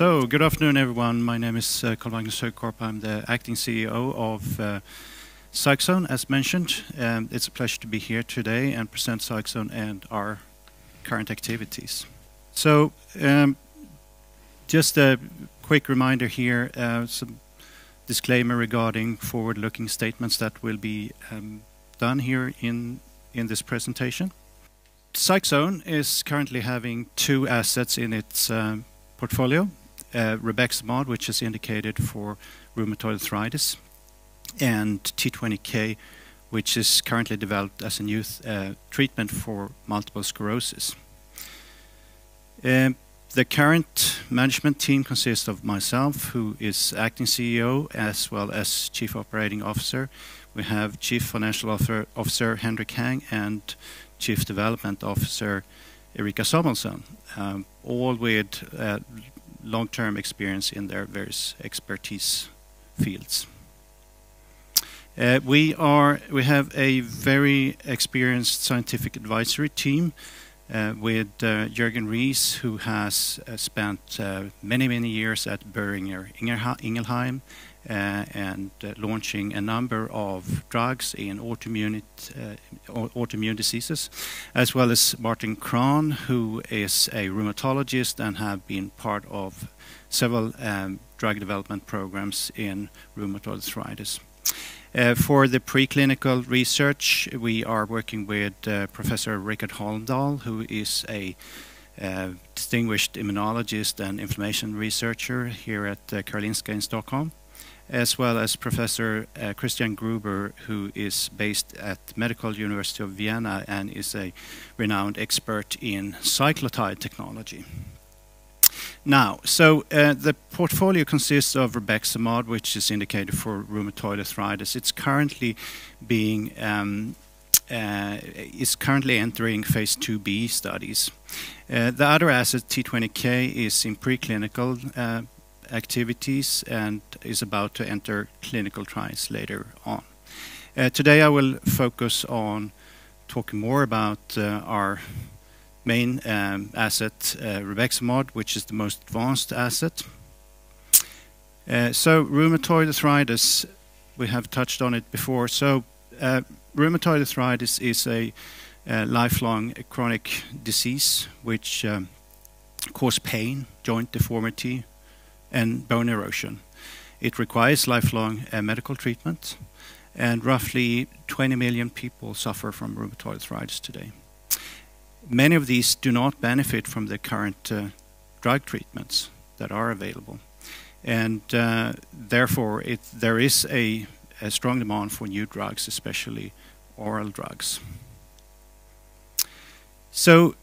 So, good afternoon, everyone. My name is uh, Carl Magnus Högerkorp. I'm the acting CEO of uh, as mentioned. Um, it's a pleasure to be here today and present Cyxone and our current activities. So, um, just a quick reminder here, uh, some disclaimer regarding forward-looking statements that will be um, done here in, in this presentation. Cyxone is currently having two assets in its um, portfolio uh, Rabeximod, which is indicated for rheumatoid arthritis, and T20K, which is currently developed as a new uh, treatment for multiple sclerosis. Um, the current management team consists of myself, who is acting CEO, as well as Chief Operating Officer. We have Chief Financial Officer, Henrik Hang and Chief Development Officer Erika Samuelsson, um, all with uh, long-term experience in their various expertise fields. Uh, we are we have a very experienced scientific advisory team uh, with uh, Jürgen Ries, who has uh, spent uh, many many years at Boehringer Ingelheim and uh, launching a number of drugs in autoimmune, uh, autoimmune diseases, as well as Martin Krahn, who is a rheumatologist and have been part of several um, drug development programs in rheumatoid arthritis. Uh, for the preclinical research, we are working with uh, Professor Richard Holmdahl, who is a uh, distinguished immunologist and inflammation researcher here at Karolinska in Stockholm as well as Professor uh, Christian Gruber, who is based at Medical University of Vienna and is a renowned expert in cyclotide technology. Now, so uh, the portfolio consists of Rabeximod, which is indicated for rheumatoid arthritis. It's currently being um, uh, is currently entering phase 2b studies. Uh, the other asset, T20K, is in preclinical uh, activities and is about to enter clinical trials later on. Uh, today I will focus on talking more about uh, our main um, asset, uh, Rabeximod, which is the most advanced asset. Uh, so rheumatoid arthritis, we have touched on it before. So uh, rheumatoid arthritis is a lifelong chronic disease which um, pain, joint deformity, and bone erosion. It requires lifelong uh, medical treatment, and roughly 20 million people suffer from rheumatoid arthritis today. Many of these do not benefit from the current uh, drug treatments that are available, and uh, therefore it, there is a, a strong demand for new drugs, especially oral drugs. So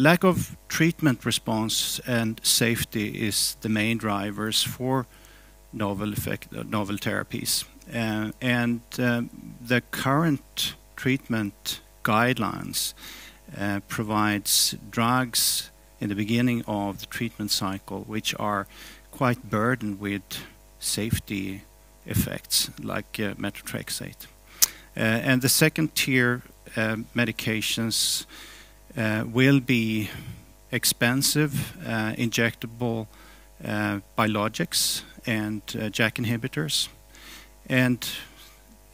Lack of treatment response and safety is the main drivers for novel effect, uh, novel therapies. Uh, and uh, the current treatment guidelines uh, provides drugs in the beginning of the treatment cycle which are quite burdened with safety effects like uh, methotrexate. Uh, and the second tier medications will be expensive uh, injectable uh, biologics and JAK inhibitors. And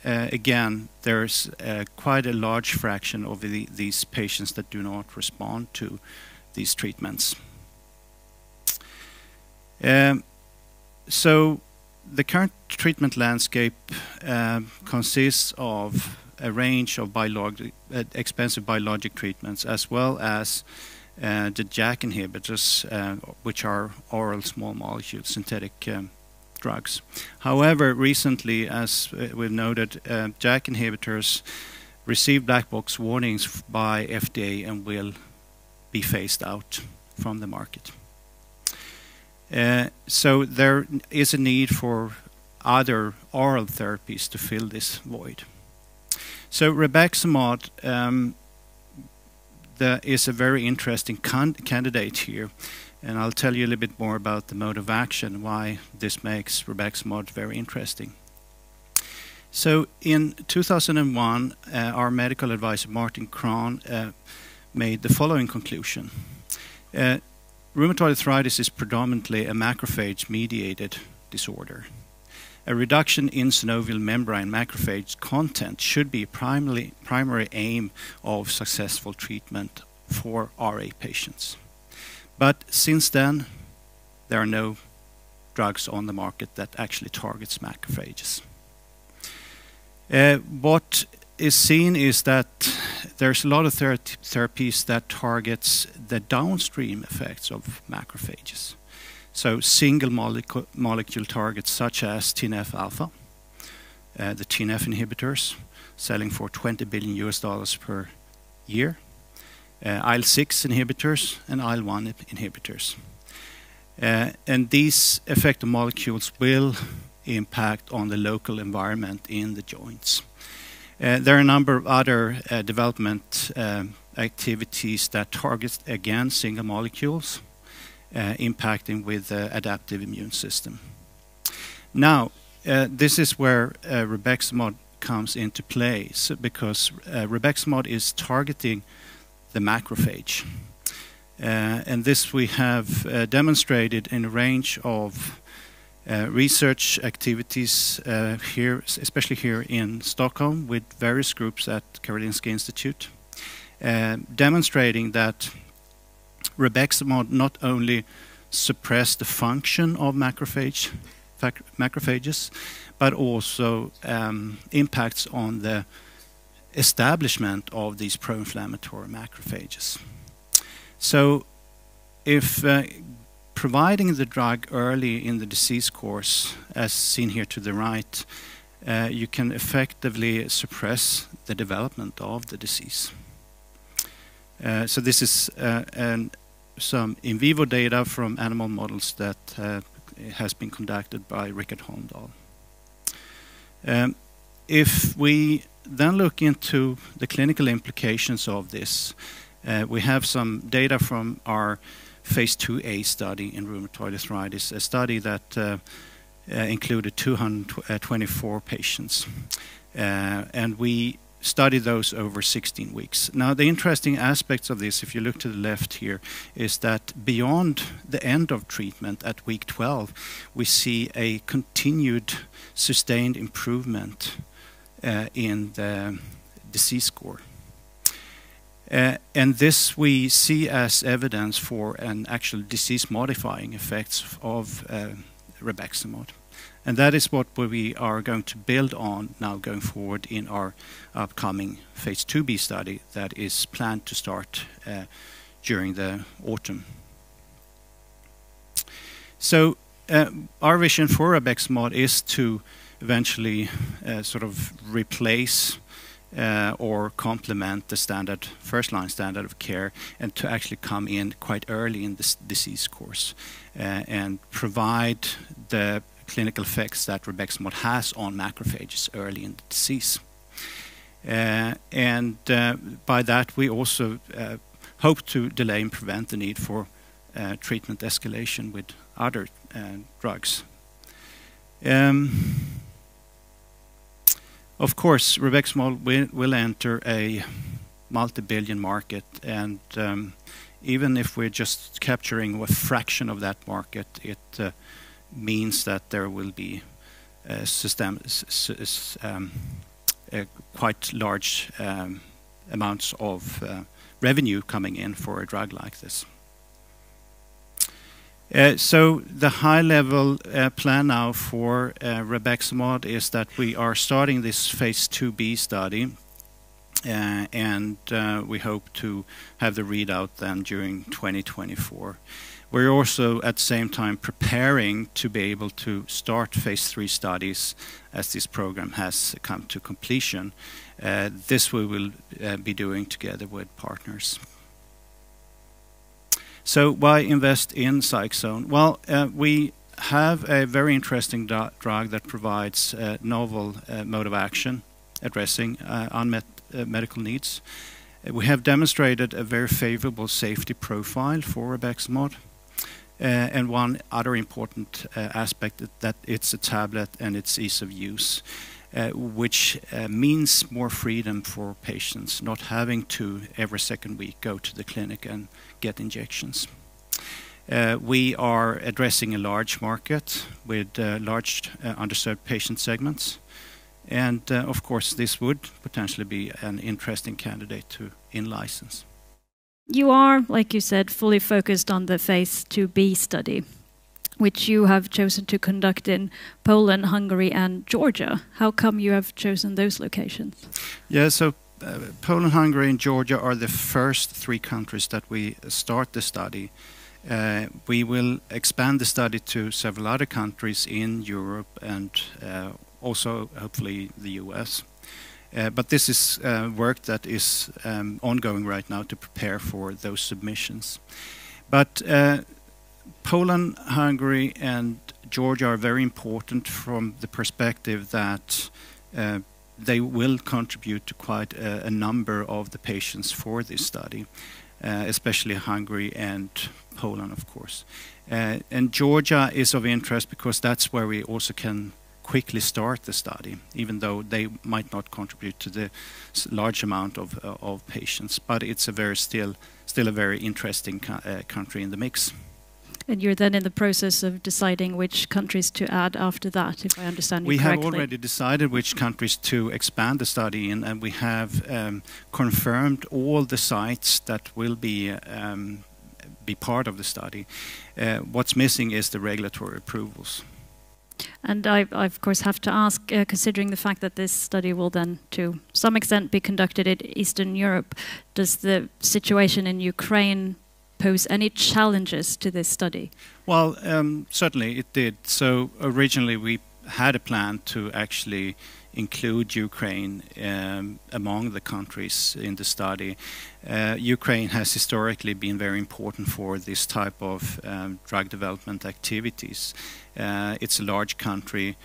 again, there's quite a large fraction of the, these patients that do not respond to these treatments. Um, so the current treatment landscape uh, consists of a range of biologic, uh, expensive biologic treatments, as well as uh, the JAK inhibitors, uh, which are oral small molecule synthetic um, drugs. However, recently, as uh, we've noted, uh, JAK inhibitors received black box warnings by FDA and will be phased out from the market. Uh, so there is a need for other oral therapies to fill this void. So Rabeximod um, is a very interesting candidate here, and I'll tell you a little bit more about the mode of action, why this makes Rabeximod very interesting. So in 2001, uh, our medical advisor Martin Krahn uh, made the following conclusion. Uh, rheumatoid arthritis is predominantly a macrophage-mediated disorder. A reduction in synovial membrane macrophage content should be a primary, aim of successful treatment for RA patients. But since then, there are no drugs on the market that actually targets macrophages. Uh, what is seen is that there's a lot of ther therapies that targets the downstream effects of macrophages. So single molecule, molecule targets such as TNF-alpha, uh, the TNF inhibitors, selling for 20 billion US dollars per year, uh, IL-6 inhibitors and IL-1 inhibitors. Uh, and these effector molecules will impact on the local environment in the joints. Uh, there are a number of other uh, development um, activities that target, again, single molecules, uh, impacting with the adaptive immune system. Now, uh, this is where uh, Rabeximod comes into play, so because uh, Rabeximod is targeting the macrophage. Uh, and this we have uh, demonstrated in a range of uh, research activities uh, here, especially here in Stockholm, with various groups at Karolinska Institute, uh, demonstrating that Rabeximod not only suppress the function of macrophage, macrophages, but also um, impacts on the establishment of these pro-inflammatory macrophages. So if uh, providing the drug early in the disease course, as seen here to the right, uh, you can effectively suppress the development of the disease. Uh, so this is uh, an, some in vivo data from animal models that uh, has been conducted by Richard Holmdahl. Um, if we then look into the clinical implications of this, uh, we have some data from our phase 2A study in rheumatoid arthritis, a study that uh, uh, included 224 patients. Uh, and we studied those over 16 weeks. Now, the interesting aspects of this, if you look to the left here, is that beyond the end of treatment at week 12, we see a continued sustained improvement uh, in the disease score. Uh, and this we see as evidence for an actual disease-modifying effects of uh. And that is what we are going to build on now going forward in our upcoming phase 2b study that is planned to start uh, during the autumn. So uh, our vision for Rabeximod is to eventually uh, sort of replace uh, or complement the standard first-line standard of care and to actually come in quite early in this disease course uh, and provide the clinical effects that Rabeximod has on macrophages early in the disease. Uh, and uh, by that we also uh, hope to delay and prevent the need for uh, treatment escalation with other drugs. Um, of course, Rabeximod will, will enter a multi-billion market, and um, even if we're just capturing a fraction of that market, it uh, means that there will be uh, system, um, quite large um, amounts of uh, revenue coming in for a drug like this. Uh, so the high-level uh, plan now for uh, Rabeximod is that we are starting this phase 2b study, uh, and we hope to have the readout then during 2024. We're also at the same time preparing to be able to start phase 3 studies as this program has come to completion. Uh, this we will be doing together with partners. So why invest in Cyxone? Well, uh, we have a very interesting drug that provides a novel uh, mode of action addressing uh, unmet uh, medical needs. Uh, we have demonstrated a very favorable safety profile for Rabeximod. Uh, and one other important aspect is that it's a tablet and its ease of use. Uh, which uh, means more freedom for patients, not having to every second week go to the clinic and get injections. Uh, we are addressing a large market with uh, large uh, underserved patient segments. And uh, of course, this would potentially be an interesting candidate to in-license. You are, like you said, fully focused on the phase 2b study, which you have chosen to conduct in Poland, Hungary, and Georgia. How come you have chosen those locations? Yeah, so uh, Poland, Hungary, and Georgia are the first three countries that we start the study. Uh, we will expand the study to several other countries in Europe and uh, also hopefully the US. Uh, but this is uh, work that is um, ongoing right now to prepare for those submissions. But uh, Poland, Hungary, and Georgia are very important from the perspective that uh, they will contribute to quite a, a, number of the patients for this study, uh, especially Hungary and Poland, of course. Uh, and Georgia is of interest because that's where we also can quickly start the study, even though they might not contribute to the large amount of, uh, of patients. But it's a very still still a very interesting uh, country in the mix. And you're then in the process of deciding which countries to add after that, if I understand you we correctly. We have already decided which countries to expand the study in, and we have um, confirmed all the sites that will be um, be part of the study. Uh, what's missing is the regulatory approvals. And I, I, of course, have to ask, uh, considering the fact that this study will then, to some extent, be conducted in Eastern Europe, does the situation in Ukraine pose any challenges to this study? Well, um, certainly it did. So originally we had a plan to actually include Ukraine um, among the countries in the study. Uh, Ukraine has historically been very important for this type of um, drug development activities. Uh, it's a large country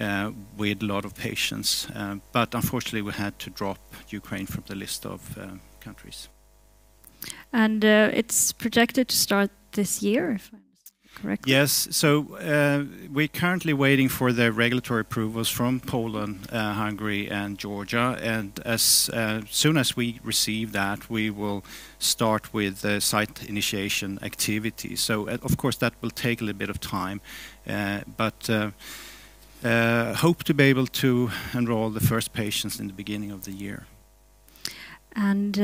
uh, with a lot of patients, uh, but unfortunately we had to drop Ukraine from the list of uh, countries. And uh, it's projected to start this year, correctly? Yes. So uh, we're currently waiting for the regulatory approvals from Poland, uh, Hungary, and Georgia. And as uh, soon as we receive that, we will start with the site initiation activities. So uh, of course that will take a little bit of time, uh, but. Uh, hope to be able to enroll the first patients in the beginning of the year. And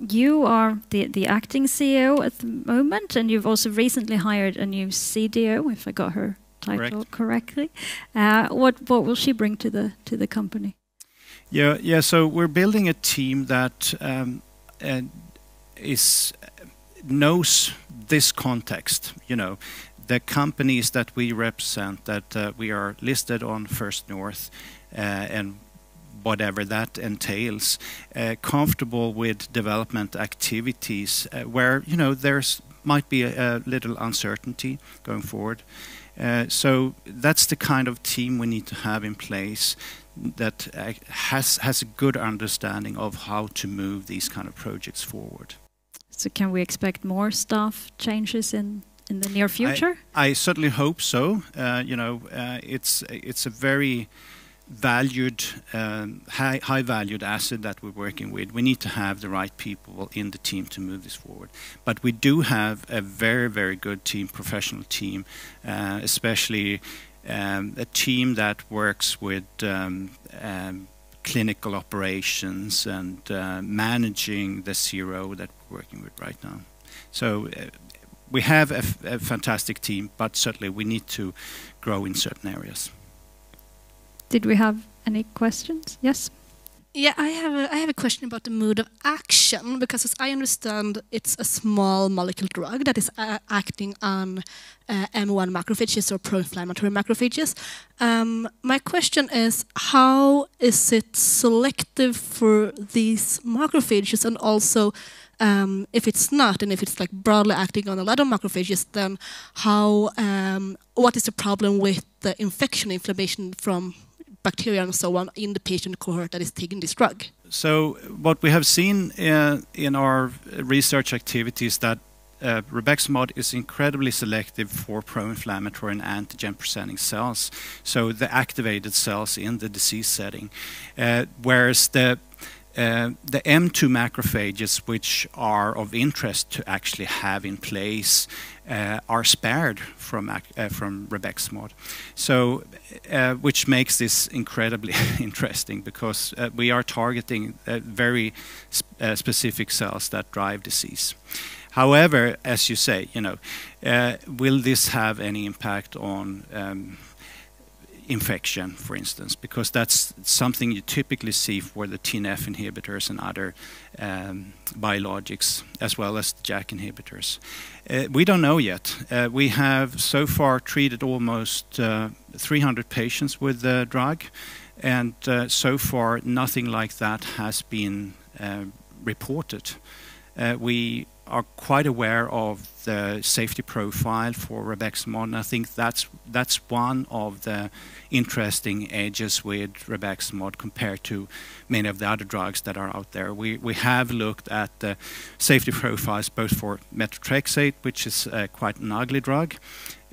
you are the, the acting CEO at the moment, and you've also recently hired a new CDO, if I got her title Correct. correctly. Uh, what what will she bring to the to the company? Yeah, yeah. So we're building a team that um, uh, is knows this context. You know, the companies that we represent, that uh, we are listed on First North, uh, and whatever that entails, uh, comfortable with development activities uh, where you know there's might be a, a little uncertainty going forward. Uh, so that's the kind of team we need to have in place that uh, has has a good understanding of how to move these kind of projects forward. So can we expect more staff changes in in the near future? I, I certainly hope so. Uh, you know, uh, it's it's a very valued, um, high, high valued asset that we're working with. We need to have the right people in the team to move this forward. But we do have a very, very good team, professional team, uh, especially um, a team that works with um, clinical operations and uh, managing the CRO that we're working with right now. So uh, we have a fantastic team, but certainly we need to grow in certain areas. Did we have any questions? Yes. Yeah, I have a, I have a question about the mode of action because, as I understand, it's a small molecule drug that is uh, acting on uh, M1 macrophages or pro-inflammatory macrophages. Um, my question is, how is it selective for these macrophages, and also, um, if it's not, and if it's like broadly acting on a lot of macrophages, then how? Um, what is the problem with the infection, inflammation from bacteria and so on in the patient cohort that is taking this drug. So what we have seen uh, in our research activities that uh, Rabeximod is incredibly selective for pro-inflammatory and antigen-presenting cells, so the activated cells in the disease setting, uh, whereas the Uh, the M2 macrophages, which are of interest to actually have in place, uh, are spared from uh, from Rabeximod. So, uh, which makes this incredibly interesting because uh, we are targeting very sp specific cells that drive disease. However, as you say, you know, will this have any impact on um, infection, for instance, because that's something you typically see for the TNF inhibitors and other um, biologics, as well as the JAK inhibitors. Uh, we don't know yet. Uh, we have so far treated almost uh, 300 patients with the drug, and uh, so far nothing like that has been uh, reported. Uh, we are quite aware of the safety profile for Rabeximod, and I think that's that's one of the interesting edges with Rabeximod compared to many of the other drugs that are out there. We we have looked at the safety profiles both for methotrexate, which is uh, quite an ugly drug,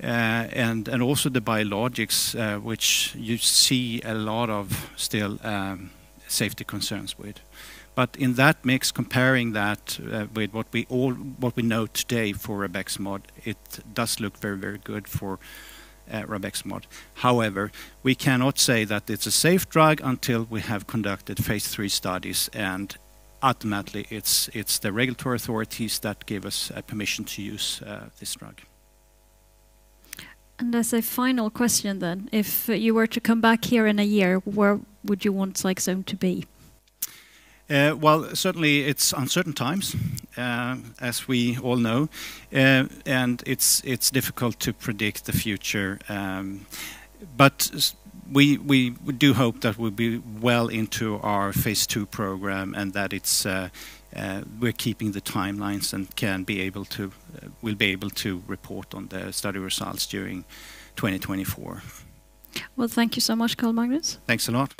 uh, and and also the biologics, uh, which you see a lot of still um, safety concerns with. But in that mix, comparing that uh, with what we all what we know today for Rabeximod, it does look very very good for uh, Rabeximod. However, we cannot say that it's a safe drug until we have conducted phase three studies and ultimately it's it's the regulatory authorities that give us uh, permission to use uh, this drug. And as a final question then, if you were to come back here in a year, where would you want Cyxone to be? Uh, well, certainly it's uncertain times, uh, as we all know, uh, and it's it's difficult to predict the future. Um, but we we do hope that we'll be well into our phase two program and that it's uh, we're keeping the timelines and can be able to uh, will be able to report on the study results during 2024. Well, thank you so much, Carl Magnus. Thanks a lot.